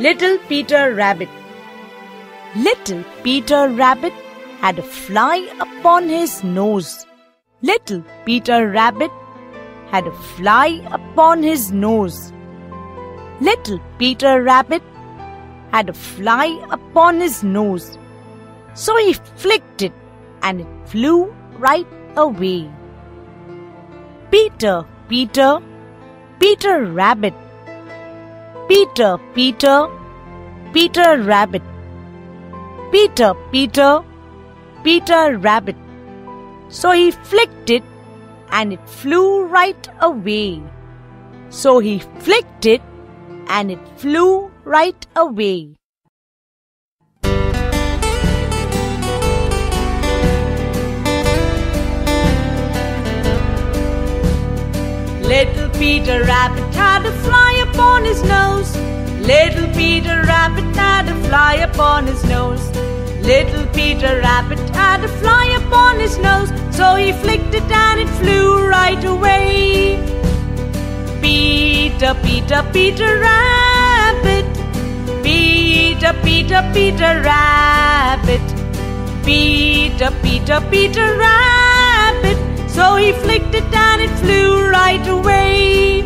Little Peter Rabbit. Little Peter Rabbit had a fly upon his nose. Little Peter Rabbit had a fly upon his nose. Little Peter Rabbit had a fly upon his nose. So he flicked it and it flew right away. Peter, Peter, Peter Rabbit. Peter, Peter, Peter Rabbit. Peter, Peter, Peter Rabbit. So he flicked it and it flew right away. So he flicked it and it flew right away. Little Peter Rabbit had a fly upon his nose. Little Peter Rabbit had a fly upon his nose. Little Peter Rabbit had a fly upon his nose, so he flicked it and it flew right away. Peter, Peter, Peter Rabbit. Peter, Peter, Peter Rabbit. Peter, Peter, Peter Rabbit. So he flicked it and it flew right away.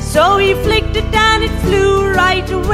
So he flicked it and I do.